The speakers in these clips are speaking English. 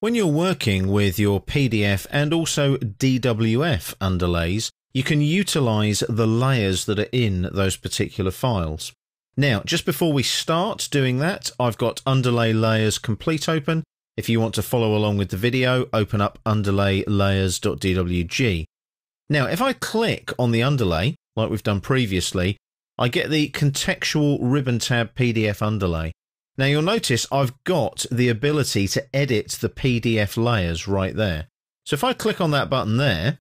When you're working with your PDF and also DWF underlays, you can utilize the layers that are in those particular files. Now, just before we start doing that, I've got underlay layers complete open. If you want to follow along with the video, open up underlay layers.dwg. Now, if I click on the underlay, like we've done previously, I get the contextual ribbon tab PDF underlay. Now you'll notice I've got the ability to edit the PDF layers right there. So if I click on that button there,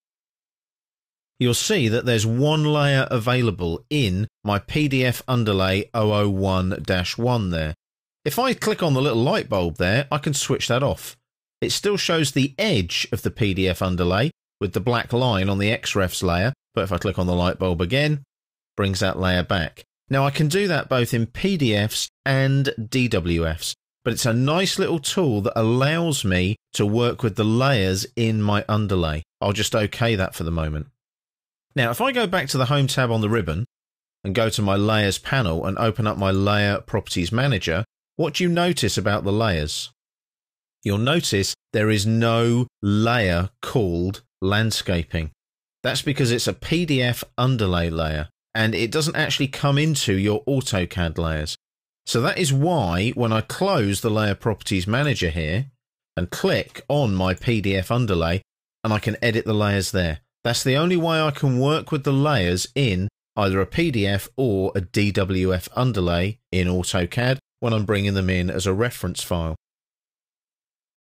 you'll see that there's one layer available in my PDF underlay 001-1 there. If I click on the little light bulb there, I can switch that off. It still shows the edge of the PDF underlay with the black line on the XREFs layer, but if I click on the light bulb again, brings that layer back. Now I can do that both in PDFs and DWFs, but it's a nice little tool that allows me to work with the layers in my underlay. I'll just OK that for the moment. Now, if I go back to the Home tab on the ribbon and go to my Layers panel and open up my Layer Properties Manager, what do you notice about the layers? You'll notice there is no layer called Landscaping. That's because it's a PDF underlay layer and it doesn't actually come into your AutoCAD layers. So that is why when I close the Layer Properties Manager here and click on my PDF underlay and I can edit the layers there. That's the only way I can work with the layers in either a PDF or a DWF underlay in AutoCAD when I'm bringing them in as a reference file.